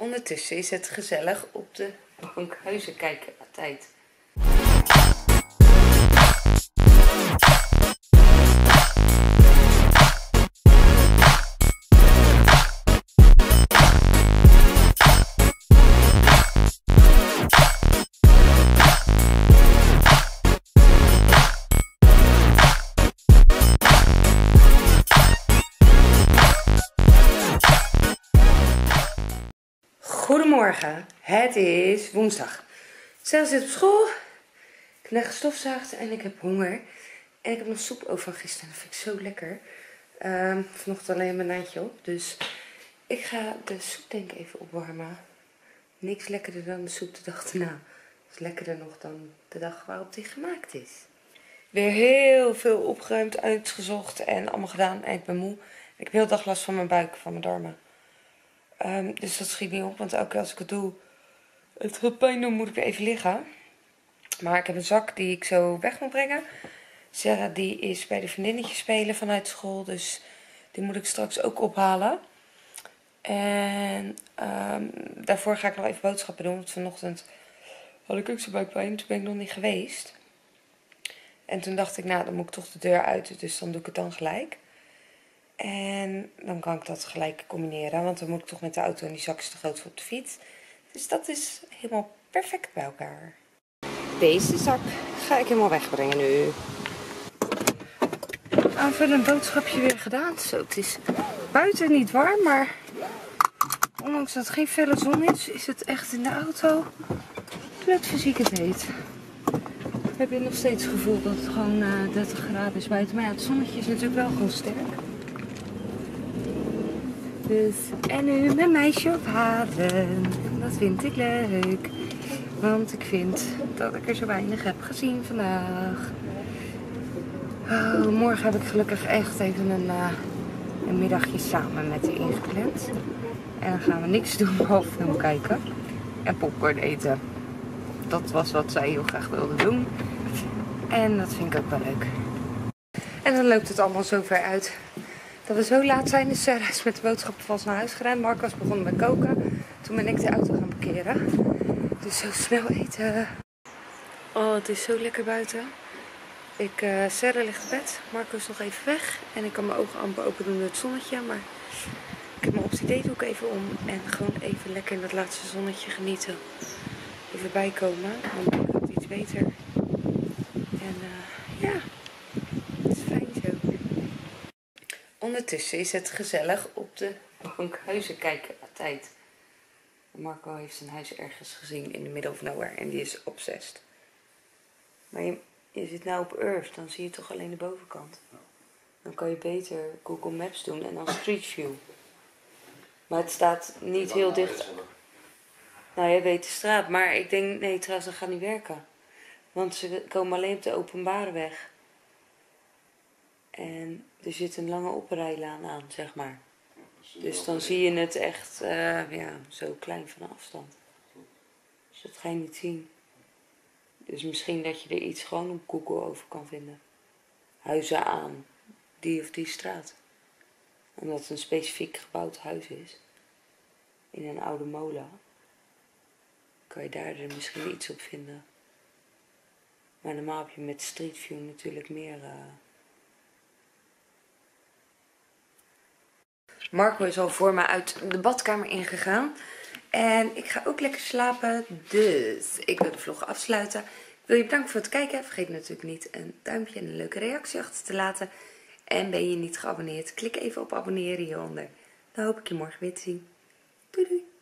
Ondertussen is het gezellig op de bank huizen kijken tijd. Goedemorgen, het is woensdag. Stel zit op school, ik heb en ik heb honger. En ik heb nog soep over van gisteren, dat vind ik zo lekker. Um, vanochtend alleen mijn naadje op, dus ik ga de soep denk ik even opwarmen. Niks lekkerder dan de soep de dag erna. Is lekkerder nog dan de dag waarop die gemaakt is. Weer heel veel opgeruimd, uitgezocht en allemaal gedaan en ik ben moe. Ik heb heel dag last van mijn buik, van mijn darmen. Um, dus dat schiet niet op, want elke keer als ik het doe, het gaat pijn doen, moet ik weer even liggen. Maar ik heb een zak die ik zo weg moet brengen. Sarah die is bij de vriendinnetjes spelen vanuit school, dus die moet ik straks ook ophalen. En um, daarvoor ga ik nog even boodschappen doen, want vanochtend had ik ook zo buikpijn, toen ben ik nog niet geweest. En toen dacht ik, nou dan moet ik toch de deur uit, dus dan doe ik het dan gelijk. En dan kan ik dat gelijk combineren, want dan moet ik toch met de auto en die zak is te groot voor op de fiets. Dus dat is helemaal perfect bij elkaar. Deze zak ga ik helemaal wegbrengen nu. Even een boodschapje weer gedaan. Zo, het is buiten niet warm, maar ondanks dat het geen felle zon is, is het echt in de auto net fysiek het heet. Heb je nog steeds het gevoel dat het gewoon uh, eh, 30 graden is buiten. Maar ja, het zonnetje is natuurlijk wel gewoon sterk. Dus, en nu mijn meisje ophalen. Dat vind ik leuk. Want ik vind dat ik er zo weinig heb gezien vandaag. Oh, morgen heb ik gelukkig echt even een, uh, een middagje samen met haar ingepland. En dan gaan we niks doen behalve film kijken. En popcorn eten. Dat was wat zij heel graag wilde doen. En dat vind ik ook wel leuk. En dan loopt het allemaal zo ver uit dat we zo laat zijn. Dus Sarah is met de boodschappen vast naar huis gerend. Mark was begonnen met koken. Toen ben ik de auto gaan parkeren. Dus zo snel eten. Oh, het is zo lekker buiten. Ik, uh, Sarah ligt op bed. Marco is nog even weg. En ik kan mijn ogen amper open doen door het zonnetje. Maar ik heb mijn ook even om. En gewoon even lekker in dat laatste zonnetje genieten. Even bijkomen. Dan ik het iets beter. En uh, ja. Ondertussen is het gezellig op de bank huizen kijken tijd. Marco heeft zijn huis ergens gezien in de middle of nowhere en die is obsessed. Maar je, je zit nou op Earth, dan zie je toch alleen de bovenkant. Dan kan je beter Google Maps doen en dan Street View. Maar het staat niet heel dicht. Nou, jij weet de straat, maar ik denk, nee trouwens, dat gaat niet werken. Want ze komen alleen op de openbare weg. En er zit een lange oprijlaan aan, zeg maar. Dus dan zie je het echt uh, ja, zo klein van afstand. Dus dat ga je niet zien. Dus misschien dat je er iets gewoon op Google over kan vinden. Huizen aan, die of die straat. Omdat het een specifiek gebouwd huis is. In een oude molen. Kan je daar er misschien iets op vinden. Maar normaal heb je met Street View natuurlijk meer... Uh, Marco is al voor me uit de badkamer ingegaan. En ik ga ook lekker slapen. Dus ik wil de vlog afsluiten. Ik wil je bedanken voor het kijken. Vergeet natuurlijk niet een duimpje en een leuke reactie achter te laten. En ben je niet geabonneerd, klik even op abonneren hieronder. Dan hoop ik je morgen weer te zien. Doei doei!